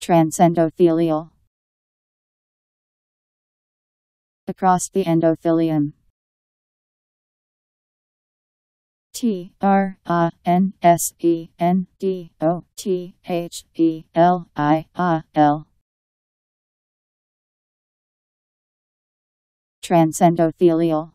Transendothelial. Across the endothelium. T R A N S E N D O T H E L I A L. Transendothelial.